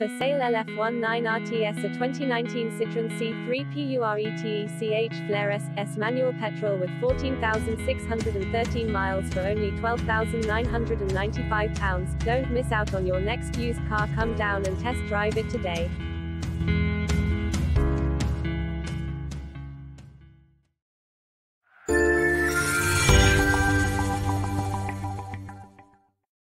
For sale LF19 RTS a 2019 Citroën C3 PURETECH Flair S manual petrol with 14,613 miles for only £12,995. Don't miss out on your next used car come down and test drive it today.